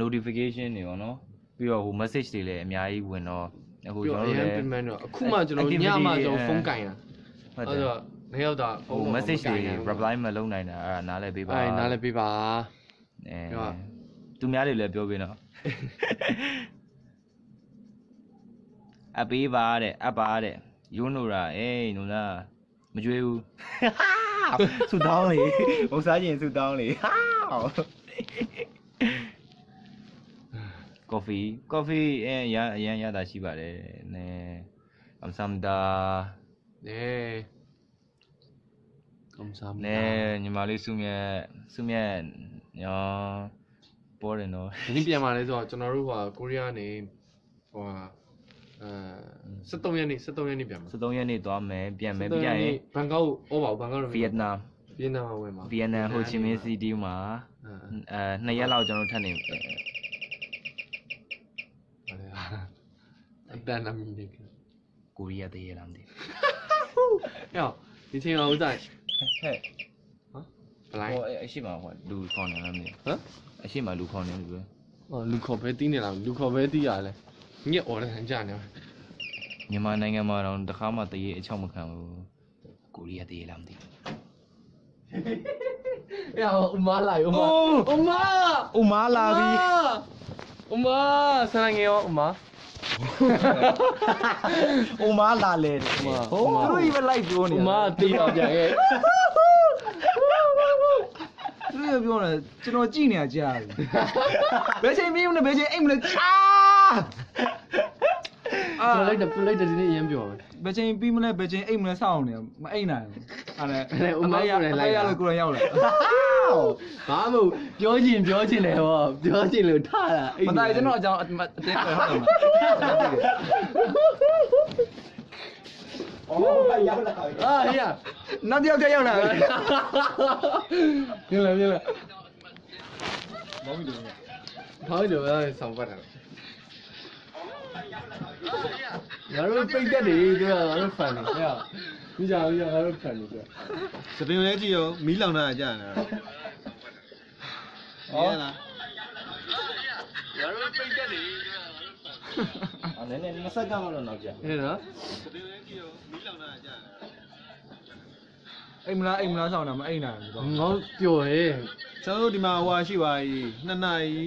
notification တွေရောနော်ပြီးတော့ဟို message တွေလည်းအများကြီးဝင်တော့အခုပြီးကျွန်တော့တော်အတို့ရင်လည်း ပြင်မှန်းတော့အခုမှကျွန်တော် activity ညမှကျွန်တွေတော်ဖုန်းကင်တာဟုတ်တအဲ့ယ်တော့နေရောက်တာဟို message တွေ reply မလုပ်နိုင်တာအဲ့ဒါနားလည်ပေးပါအဲ့နားလည်းပေးပါ အဲပြောပါ သူများတွေလည်းပြောပေးနော် အပေးပါတဲ့အပ်ပါတဲ့ယွန်းလို့ရာအေးနုနာမကြွေးဘူးဆူတောင်းလေမဟုတ်စားခြင်းဆူတောင်းလေဟာကော်ဖီကော်ဖီအဲရအရန်ရတာရှိပါတယ်နဲအမ်ဆမ်ဒါနဲကမ်ဆာမနဲညီမလေးစုမြတ်စုမြတ်ညောပေါ်တယ်နော်ဒီပြန်มาလဲဆိုတော့ကျွန်တော်တို့ဟိုကိုရီးယားနေဟိုဟာ အဲ73ရက်နေ့73ရက်နေ့ပြန်မှာ73ရက်နေ့သွားမယ်ပြန်မယ်ပြရင်ဘန်ကောက်ဩပါဘန်ကောက်ဗီယက်နမ်ဗီယက်နမ်မှာဝင်မှာဗီယက်နမ်ဟိုချီမင်းစီးတီးမှာအဲအဲနှစ်ရက်လောက်ကျွန်တော်ထပ်နေအဲ့ဒါအတန်နမီနေကကိုရီးယားတည်းရလားမသိဟဲ့ဒီချိန်အောင်ဥစားဟဲ့ဘလိုင်းဟိုအရှိမဟိုလူခေါ်နေလားမသိဟမ်အရှိမလူခေါ်နေလို့ပဲဟောလူခေါ်ပဲတီးနေလားလူခေါ်ပဲတီးရလဲ ညက်អော်လည်းဟန်ကြနေပါမြန်မာနိုင်ငံမှာတော့တခါမှတရေအချောက်မခံဘူးကိုရီးယားတရေလားမသိဘူး။ရာဥမာလာဥမာဥမာဥမာလာပြီဥမာဆန်ငယ်ရောဥမာဥမာလာလေဥမာဟိုသူတို့ကြီးပဲလိုက်ပြောနေဥမာတေးအောင်ပြန်ခဲ့သူတို့ပြောနေကျွန်တော်ကြည့်နေကြရပြီဘယ်ချိန်မင်းနဲ့ဘယ်ချိန်အိမ်မလဲအာ ကျွန်တော်လိုက်တယ်လိုက်တယ်ဒီနေ့အရင်ပြောပဲဘယ်ချိန်ပြီးမလဲဘယ်ချိန်အိတ်မလဲစောင့်နေမအိတ်နိုင်ဘူးအဲ့ဒါဥမာကိုလည်းလိုက်ရလို့ကိုယ်ရောက်လာဘာမို့ပြောချင်ပြောချင်တယ်ဟောပြောချင်လို့ထတာအိတ်မတိုင်းကျွန်တော်အကြောင်းအတင်းပြောဟုတ်တယ်အော်ရောက်လာပြီအာဟိယနောက်တစ်ယောက်ကရောက်လာပြီပြန်လာပြန်လာမောင်မီတို့ဘာလို့လဲဆောင်းပတ်တာလဲ ငါတို့ပိတ်တက်နေတွေ့ရငါတို့ဖန်နေဟဲ့ပြီးကြပြီးကြငါတို့ဖန်နေတွေ့စပင်လေးကြည့်ရောမီးလောင်တာကြာနေတာဟောလားငါတို့ပိတ်တက်နေအဲ့နည်းနည်းနှစ်ဆက်ကမှတော့နောက်ကြဟဲ့နော်စပင်လေးကြည့်ရောမီးလောင်တာကြာနေတာအိမ်မလားအိမ်မလားစောင့်တာမအိမ်နိုင်ဘူးတော့ငေါပြောရဲကျွန်တော်တို့ဒီမှာဟိုဟာရှိပါကြီးနှစ်နာရီ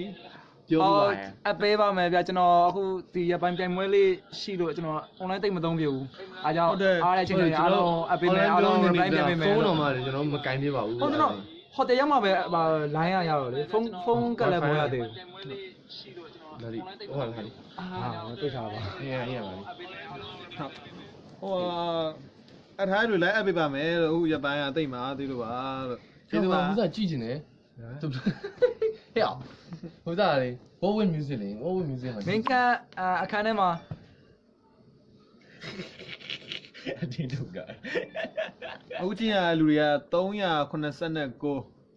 ပြောပါရဲ့အပေးပါမယ်ဗျာကျွန်တော်အခုဒီရပိုင်းပြိုင်ပွဲလေးရှိလို့ကျွန်တော် online တိတ်မသုံးပြဘူးအားကြောင့်အားတဲ့ချိန်တွေအားလုံးအပေးမယ်အားလုံး reply ပြန်ပေးမယ်ဖုန်းတော့မှလည်းကျွန်တော်မကင်ပြပါဘူးဟုတ်ကျွန်တော်ဟိုတယ်ရောက်မှပဲဟာ line ရရတော့လေဖုန်းဖုန်းကလည်းမရသေးဘူးဒါဒီဟုတ်လားဒီအာတိတ်ထားပါအေးအေးပါလေဟိုဟာအထားတွေလည်းအပ်ပေးပါမယ်လို့အခုရပိုင်းကတိတ်မှာသေးလို့ပါလို့ဒီမှာဥစားကြည့်နေတယ် ဟဲ့ဥစားလေဘောဝင် music လေဘောဝင် music မှာမင်းကအခန်းထဲမှာအတင်းထုတ်ကအခုကြည့်ရတဲ့လူတွေက389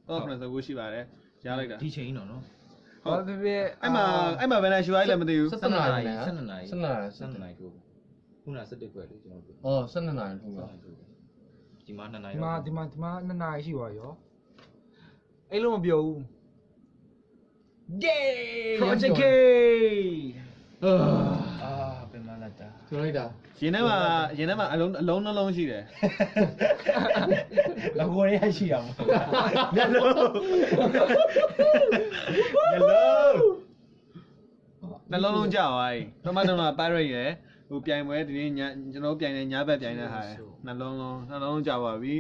389ရှိပါတယ်ရလိုက်တာဒီချိန်တော့နော်ဟောပြပြအဲ့မှာအဲ့မှာဘယ်နဲ့ရှိသွားလဲမသိဘူး17နာရီ12နာရီ17နာရီ12နာရီထိုးခုန17ခွဲလေကျွန်တော်တို့အော်17နာရီထိုးပါဒီမှာနှစ်နာရီဒီမှာဒီမှာဒီမှာနှစ်နာရီရှိပါရော အဲ့လိုမပြောဘူး Yay Project K အာပြန်မလာတာကျွန်တော်လိုက်တာရင်ထဲမှာရင်ထဲမှာအလုံးအလုံးနှလုံးရှိတယ်လောကိုရဲရှိတာမဟုတ်လားမျက်လုံးမျက်လုံးနှလုံးလုံးကြောက်သွားပြီပထမတော့ pirate ရယ်ဟိုပြိုင်ပွဲဒီနေ့ညကျွန်တော်တို့ပြိုင်တယ်ညဘက်ပြိုင်တဲ့ဟာရယ်နှလုံးလုံးနှလုံးလုံးကြောက်ပါပြီ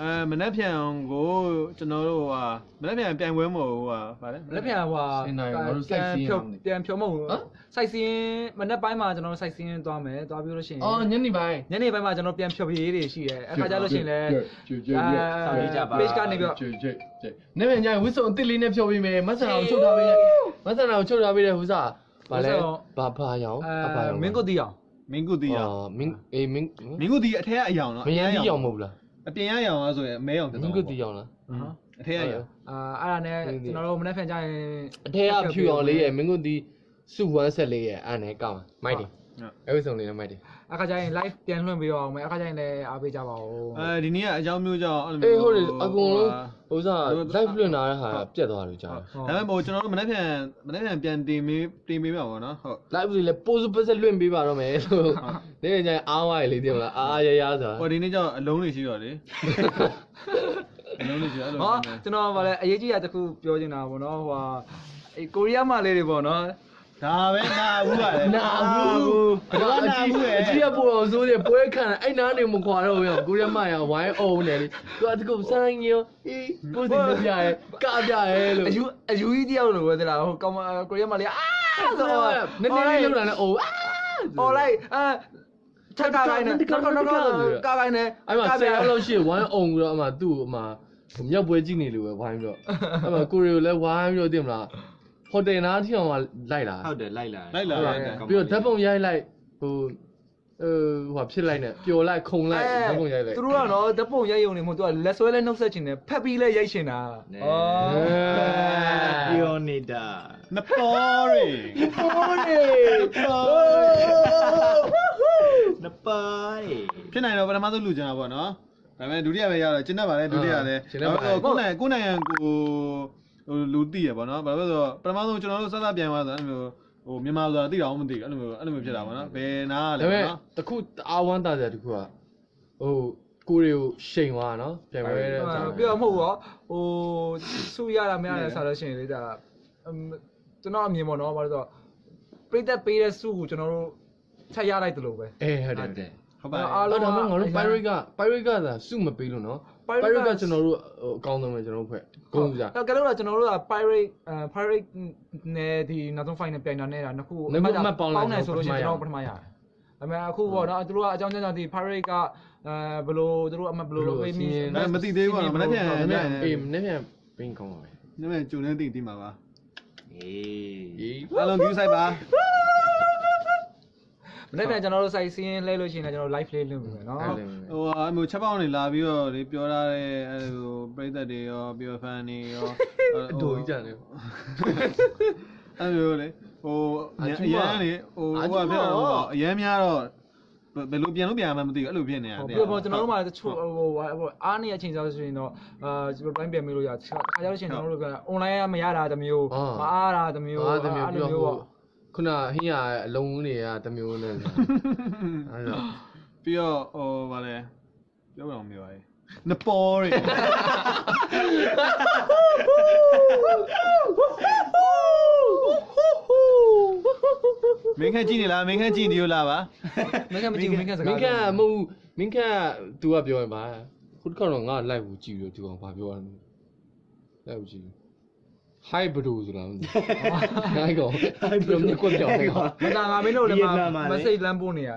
အဲမနေ့ဖြန်ကိုကျွန်တော်တို့ဟာမနေ့ဖြန်ပြိုင်ပွဲမဟုတ်ဘူးဟာဗါလဲလက်ပြန်ဟွာပြန်ဖြုံမဟုတ်စိုက်စင်းမနေ့ပိုင်းမှာကျွန်တော်စိုက်စင်းသွားမယ်သွားပြီးလို့ရှိရင်အော်ညနေပိုင်း ညနေပိုင်းမှာကျွန်တော်ပြန်ဖြုတ်ရေးတွေရှိတယ်အခါကျလို့ရှိရင်လည်း ကျွတ်ကျွတ်ကျွတ်ဆောက်ရေးကြပါ page ကနေပြီးတော့ ကျွတ်ကျွတ်ကျွတ်နေ့ပြန်ညဝစ်စုံအစ်စ်လေးနဲ့ဖြောပေးမယ်မဆန်အောင်ချုပ်ထားပေးတယ်မဆန်အောင်ချုပ်ထားပေးတယ်ဟူစားဗာလဲဘာဘာရောင်အဲဘာရောင်မင်းကိုတီအောင်မင်းကုတီရောင်အော်မင်းအေးမင်းမင်းကုတီအထက်ကအယောင်နော်မယန်းကြီးရောင်မဟုတ်လား အပြင်ရရောင်ဆိုရင်အမဲရောင်တက်မတော့င်းကတီရောင်လားအထက်ကရောင်အာအဲ့ဒါနဲ့ကျွန်တော်တို့မနေ့ဖန်ကြရင်အထက်ကဖြူအောင်လေးရဲ့မင်းကတီစုဝမ်းဆက်လေးရဲ့အဲ့နဲ့ကောင်းမိုက်တယ်အဲ့ဝစ်စုံလေးနဲ့မိုက်တယ် အခါကျရင် live ပြန်လွှင့်ပေးအောင်မယ်အခါကျရင်လည်းအားပေးကြပါဦးအဲဒီနေ့ကအကြောင်းမျိုးကြောင့်အဲ့လိုအေးမျိုးဟုတ်တယ်အကုန်လုံးဟိုစား live လွှင့်လာတဲ့ဟာပြတ်သွားလို့ကြားတယ်ဒါပေမဲ့ဟိုကျွန်တော်တို့မနေ့ပြန်မနေ့ပြန်ပြန်တင်မေးတင်ပေးမှာပေါ့နော်ဟုတ် live လေးလည်း pose ပတ်ဆက်လွှင့်ပေးပါတော့မယ်လို့နေ့ပြန်ကျရင်အားဝါးရလေးတင်မလားအားအားရရဆိုတာဟိုဒီနေ့ကျတော့အလုံးတွေရှိတော့လေအလုံးတွေရှိတော့အဲ့လိုဟောကျွန်တော်ဗာလဲအရေးကြီးတာတစ်ခုပြောချင်တာပေါ့နော်ဟိုဟာအေးကိုရီးယားမှာလေးတွေပေါ့နော် ဒါပဲနာဘူးပါလေနာဘူးဘာနာဘူးအကြီးကပို့အောင်စိုးတယ်ပွဲခံအဲ့နားနေမခွာတော့ဘူးကိုရမရဝိုင်းအောင်နေလေသူကတကူဆိုင်ရောအေးကိုစီပြရဲကပြရဲလို့အယူအယူကြီးတယောက်လိုပဲသလားဟိုကောင်မကိုရီးယားမှာလေးအာအဲ့တော့နည်းနည်းလေးလောက်လာနေအိုးအာဟောလိုက်အာချက်ကာကိုင်းနဲ့ကောကောကောကာကိုင်းနဲ့အဲ့မှာဆယ်ရောက်လို့ရှိရင်ဝိုင်းအောင်ပြီးတော့အမှသူ့အမှမြောက်ပွဲကြည့်နေလို့ပဲဝိုင်းပြီးတော့အဲ့မှာကိုရီကိုလည်းဝိုင်းပြီးတော့တင်မလား ဟိုတယ်နားထိအောင်လိုက်လာဟုတ်တယ်လိုက်လာလိုက်လာပြီးတော့ဓာတ်ပုံရိုက်လိုက်ဟိုအဲဟိုဖြစ်လိုက်နဲ့ပျော်လိုက်ခုံလိုက်ဓာတ်ပုံရိုက်လိုက်သူတို့ကတော့ဓပုံရိုက်ရုံနေမဟုတ်သူကလက်ဆွဲလဲနှုတ်ဆက်ချင်တယ်ဖက်ပြီးလဲရိုက်ချင်တာနဲဩပြောနေတာနပေါ်ရီဟိုနေနပါရီဖြစ်နိုင်တော့ပထမဆုံးလူချင်တာပေါ့နော်ဒါပေမဲ့ဒုတိယပဲရတော့ကျင်းတတ်ပါလေဒုတိယလည်းကိုနိုင်ကိုနိုင်ကို ဟိုလူတည်ရပေါ့နော်ဘာလို့လဲဆိုတော့ပထမဆုံးကျွန်တော်တို့စစပြန်သွားဆိုအဲ့လိုမျိုးဟိုမြန်မာဆိုတာတိတော့မသိဘူးအဲ့လိုမျိုးအဲ့လိုမျိုးဖြစ်တာပေါ့နော်ဘယ်နာလဲဒါပေမဲ့နော်တခုအာဝမ်းတာတဲ့တခုကဟိုကိုရီကိုရှိန်သွားနော်ပြန်ပဲတဲ့ပြီးတော့မဟုတ်တော့ဟိုဆူရတာမရတဲ့ဆိုတော့ရှင်လေဒါကျွန်တော်အမြင်ပေါ့နော်ဘာလို့ဆိုတော့ပြိသက်ပေးတဲ့စုကိုကျွန်တော်တို့ချက်ရလိုက်တယ်လို့ပဲ အေးဟုတ်ဟုတ်တတယ်ယ်ဟုတ်ပါအားအဲ့လုံးဒါမှငါတို့အ pirate က pirate ကသာစုမပေးလို့နော် pirate ကကျွန်တော်တို့ဟိုအကောင်းဆုံးပဲကျွန်တော်တို့ဖွဲ့ဂုဏ်ကြကဲလို့ကျွန်တော်တို့က pirate အဲ pirate နဲ့ဒီနောက်ဆုံး final ပြိုင်တာနဲ့တာနှစ်ခုနှစ်ခုအမှတ်ပေါင်းလိုက်ပေါင်းနိုင်ဆိုလို့ရှိရင်ပထမရကျွန်တော်ပထမရတယ်ဒါပေမဲ့အခုပေါ့နော်သူတို့ကအကြောင်းကြောင့်ဒီ pirate ကအဲဘယ်လိုသူတို့အမှတ်ဘယ်လိုပေးမိမသိသေးဘူးပေါ့နော်မနေ့ပြန်နည်းနည်းအေးနည်းနည်းပင်းကောင်းပါပဲနည်းနည်းဂျုံနေတိတိမှာပါအေးအေးအားလုံး view site ပါ မနေ့ကကျွန်တော်တို့ site စီးရင်လဲလို့ရှိရင်လည်းကျွန်တော် live လေးလုပ်ပြီမယ်နော်အဲ့လိုဟိုအမျိုးချက်ပေါင်းနေလာပြီးတော့လေပြောထားတဲ့အဲဟိုပရိသတ်တွေရောပြီးတော့ fan တွေရောအတူကြီးကြတယ်အဲမျိုးလေဟိုအရန်လေဟိုဟိုကဖြစ်တော့အရန်များတော့ဘယ်လိုပြန်လို့ပြန်မှမသိဘူးအဲ့လိုဖြစ်နေတာဟုတ်ပြီးတော့ကျွန်တော်တို့မှတချို့ဟိုဟိုအားနေအချိန်ဆိုဆိုရင်တော့အာကျွန်တော်တိုင်းပြန်မေးလို့ရခါကြလို့ရှိရင်ကျွန်တော်တို့က online မရတာတမျိုးမအားတာတမျိုးအားတမျိုးပြီးတော့ဟိုပေါ့ ခုနဟင်းရအလုံးတွေကတမျိုးနဲ့အဲ့ဒါပြီးတော့ဟိုဗာလဲပြောပြအောင်ပြောရဲနပေါ်ရီမင်းခန့်ကြည့်နေလားမင်းခန့်ကြည့်နေလို့လားပါမင်းကမကြည့်ဘူးမင်းကစကားမင်းကမဟုတ်မင်းက तू ကပြောရင်ပါခုတစ်ခါတော့ငါ live ကိုကြည့်ပြီးတော့ तू ကဘာပြောရလဲ live ကိုကြည့် hi bro ဆိုတာမသိဘူးကော hi bro မြကွက်ပြောင်းနေကောမသားငါမင်းတို့လည်းမ message လမ်းပို့နေရ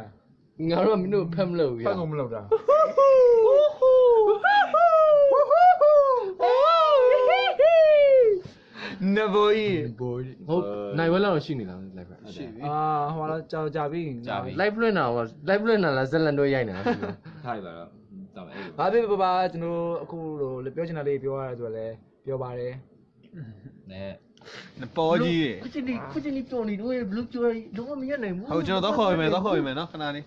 ငါတို့ကမင်းတို့ဖတ်မလို့ရဖတ်ကုန်မလုပ်တာနဘိုကြီးဘောဟုတ်နိုင်ဝဲလောက်ရှိနေလား live ရှိပြီအာဟိုလာကြာကြာပြီ live လွှင့်တာဟော live လွှင့်တာလားဇက်လန်တို့ရိုက်နေတာထားရပါတော့တောင်းအဲ့လိုဘာဖြစ်ပါပါကျွန်တော်အခုလိုပြောချင်တာလေးပြောရတယ်ဆိုတော့လည်းပြောပါတယ် နဲ့ပေါ်ကြီးရေခုချင်းဒီခုချင်းဒီပျော်နေတော့ဘလူးကျွေးလုံးဝမရနိုင်ဘူးဟုတ်ကျွန်တော်တော့ခေါ်ပေးမယ်တော့ခေါ်ပေးမယ်နော်ခဏလေး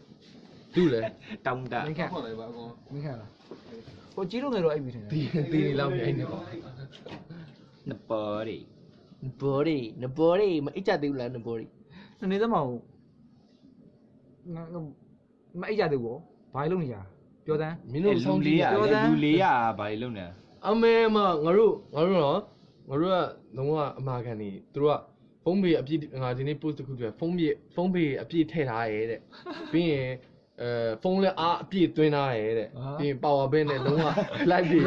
သူ့လေတောင်းတာမင်းခန့်ခေါ်လိုက်ပါအကောင်မင်းခန့်လားဟိုကြီးတော့ငယ်တော့အဲ့မိထင်တယ်တီတီနေလောက်ပြိုင်နေပေါ့နပေါ်ရီနပေါ်ရီနပေါ်ရီမအိတ်ကြသေးဘူးလားနပေါ်ရီနေသမောင်မအိတ်ကြသေးဘူးဘာလို့နေရပြောစမ်းမင်းတို့လူလေးရလူလေးရဘာလို့နေအမေမငါတို့ငါတို့တော့ ငါတို့ကလုံးဝအမာခံနေသူတို့ကဖုန်းပေအပြည့်ငါဒီနေ့ post တစ်ခုတွေ့ဖုန်းပေဖုန်းပေအပြည့်ထည့်ထားရဲတဲ့ပြီးရင်အဲဖုန်းလည်းအားအပြည့်သွင်းထားရဲတဲ့ပြီးရင် power bank နဲ့လုံးဝ live ပြီး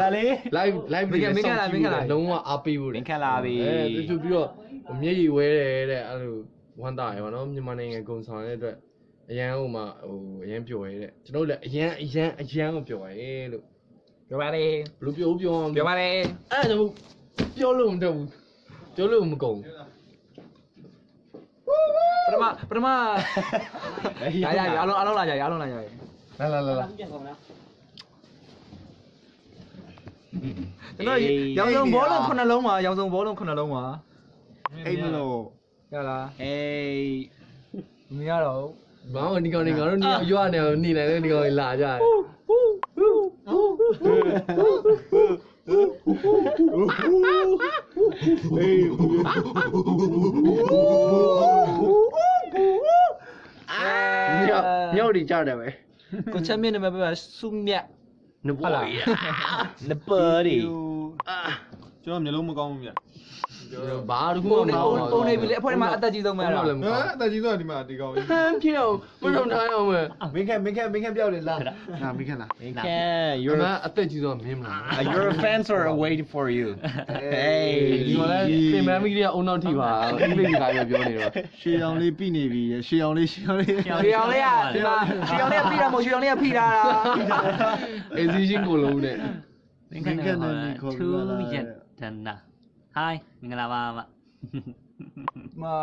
live live ပြီးမင်းကလာမင်းကလာလုံးဝအားပေးဖို့မင်းကလာပြီအဲသူပြီးတော့မျက်ရည်ဝဲတယ်တဲ့အဲ့လိုဝမ်းသာရပါတော့မြန်မာနိုင်ငံကုံဆောင်တဲ့အတွက်အရန်ဟိုမှာဟိုအရန်ပျော်ရဲတဲ့ကျွန်တော်လည်းအရန်အရန်အရန်ကိုပျော်ရဲလို့ပြောပါလေဘလို့ပြောပြောပြောပါလေအဲ့တော့ ပြောလို့မတက်ဘူးပြောလို့မကုန်ပထမပထမရရရအလုံးအလုံးလာကြရအလုံးလာကြရလာလာလာလာကျွန်တော်ရောင်စုံဘောလုံးခုနှလုံးပါရောင်စုံဘောလုံးခုနှလုံးပါအဲ့မလို့ရလားအေးမရတော့ဘာလို့ဒီကောင်တွေငါတို့နေရရွာနေနေနေတယ်ဒီကောင်တွေလာကြတယ် ညော့ညော့ဒီကြတယ်ပဲကိုချက်မြင့်နေမှာပဲစုမြတ်နဘောရီနဘောရီအာကျွန်တော်မျိုးလုံးမကောင်းဘူးမြတ် ဘာတခုမှမဟုတ်ပါဘူးပုံနေပြီလေအဖွဲမှာအသက်ကြီးဆုံးပဲလားဟမ်အသက်ကြီးဆုံးကဒီမှာဒီကောင်ကြီးဟမ်ဖြစ်အောင်မရုံထားအောင်ပဲမင်းခက်မင်းခက်မင်းခက်ပြောက်လေလားဟာမင်းခက်လားမင်းခက် you're အသက်ကြီးဆုံးမင်းမလား your fans are waiting for you hey ဒီမှာလည်းတင်မမ်းမိကြီးကအုံနောက်ထိပါအင်္ဂလိပ်စကားပြောနေတော့ရှေးအောင်လေးပြိနေပြီရှေးအောင်လေးရှေးအောင်လေးရှေးအောင်လေးကဒီမှာရှေးအောင်လေးကပြိတာမဟုတ်ရှေးအောင်လေးကဖိတာလားအစီရှင်းကိုလုံးနဲ့မင်းခက်နဲ့ခေါ်လာ two yet တန်နာ ဟိုင်းမင်္ဂလာပါဗျမာ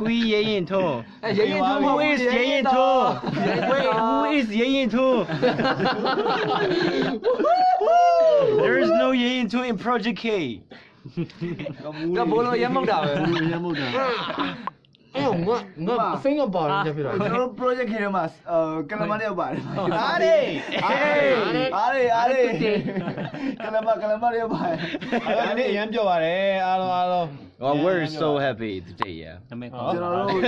ကွီရင်ရင်ထိုးအဲရင်ရင်ထိုး who is ရင်ရင်ထိုး wait who is ရင်ရင်ထိုး there is no ရင်ရင်ထိုး in project k ကဘိုးလို့ရမောက်တာပဲရမောက်တာ အဲ့တော့ငါငါအဖိငါပါရတဲ့ဖြစ်တာကျွန်တော် project ခင်မှာကလမလေးပါတယ်အားလေအားလေအားလေကလမကလမလေးပါတယ်အားလေအရင်ပြောပါတယ်အားလုံးအားလုံး Well, we're so happy today, yeah. ကျွန်တော်တို့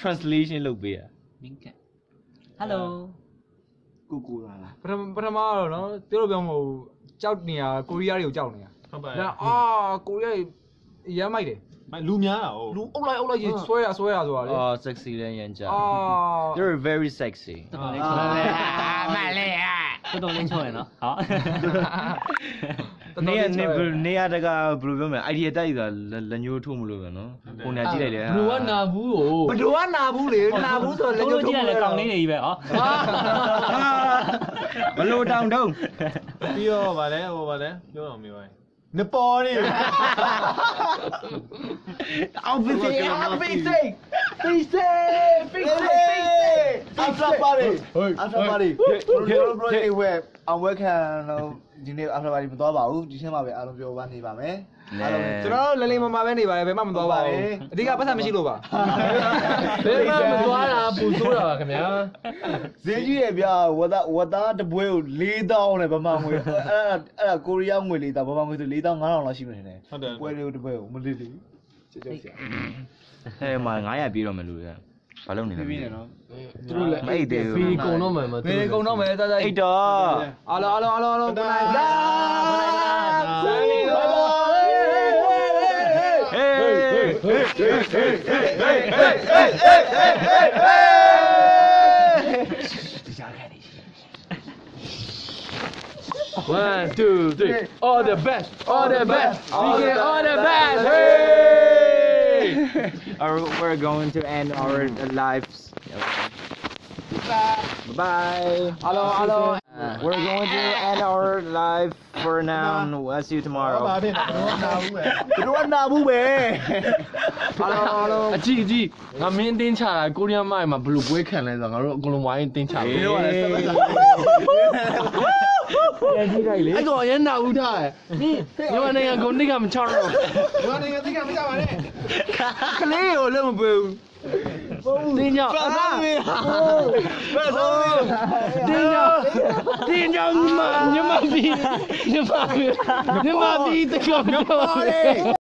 translation လုပ်ပေးရမင်းက Hello ကိုကိုလာလားပထမပထမတော့နော်သူတို့ပြောမဟုတ်ကြောက်နေတာကိုရီးယားတွေကိုကြောက်နေတာဟုတ်ပါရဲ့အာကိုရီးယားရမ်းမိုက်တယ် မလူများတာဟုတ်လူအုပ်လိုက်အုပ်လိုက်ကြီးဆွဲရဆွဲရဆိုတာလေ Oh sexy လည်းရန်ကြအာ You're very sexy တော်တော်လေးချော်တယ်မလေးဟာတော်တော်လေးချော်တယ်နော်ဟုတ်နေရနေနေရတကဘယ်လိုပြောမလဲ idea တိုက်ဆိုတာလက်ညှိုးထိုးမလို့ပဲနော်ပုံညာကြည့်လိုက်တယ်ဘလူကနာဘူးကိုဘလူကနာဘူးလေနာဘူးဆိုလက်ညှိုးထိုးကြည့်လိုက်ကောင်လေးတွေကြီးပဲဟောဘလူတောင်တုံးပြီးတော့ဗာလဲဟိုဗာလဲပြောတော်မေးပါ နပေါ်နေအောင်ဖိစိအောင်ဖိစိဖိစိဖိစိအဖလာပါရီအဖလာပါရီဘရိုဘရိုဝဲအဝဲခံတော့ဒီနေ့အဖလာပါရီမသွားပါဘူးဒီထဲမှာပဲအားလုံးပြောပါနေပါမယ် ကျွန်တော်တို့လလိမ္မာမှာပဲနေပါတယ်ဘယ်မှမသွားပါဘူးအဓိကပတ်စံမရှိလို့ပါဘယ်မှမသွားတာပူဆိုးတာပါခင်ဗျာဈေးကြီးရဲ့ဗျာဝတ်သားဝတ်သားတပွဲကို4000နဲ့ဗမာငွေအဲ့အဲ့ဒါကိုရီးယားငွေ4000ဗမာငွေဆို4000 5000လောက်ရှိမယ်ထင်တယ်ဟုတ်တယ်ပွဲလေးတပွဲကိုမလေးလေးချက်ချက်ဆရာအဲမှာ900ပြေးတော့မယ်လူတွေကဘာလုပ်နေလဲပြီးနေတော့သူတို့လည်းအဲ့ဒီဘီကုံတော့မယ်မသူဘီကုံတော့မယ်သားသားအိတ်တော်အားလုံးအားလုံးအားလုံးအားလုံး hey, hey, hey, hey, hey, hey, hey! One, two, three. All the best, all the best. We get all the best. Hey! We're going to end our lives. Bye. Bye. Hello, hello. Uh, we're going to end our life. For now. We'll see you ဘာ tomorrow. ဖြစ်လဲတို့ကနာဘူးပဲတို့ကနာဘူးပဲ Hello, hello. အကြည့်အကြည့်ငါမင်းအတင်းချတာကိုရီးယားမိုင်မှာဘယ်လိုပွဲခံလဲဆိုတော့ငါတို့အကုန်လုံးဝိုင်းတင်းချပြီတို့ကလည်းဆက်မစားပြန်ကြည့်လိုက်လေအဲ့ကောင်အရင်နာဦးထားတယ်ဟင်းညီမနိုင်ငံကိုနိကမချတော့တို့ကနေသိကမကြပါနဲ့ကလေးကိုလည်းမပေးဘူး တင်းကြောင့်ဘာသာမင်းဘာသာမင်းတင်းကြောင့်တင်းကြောင့်ညီမ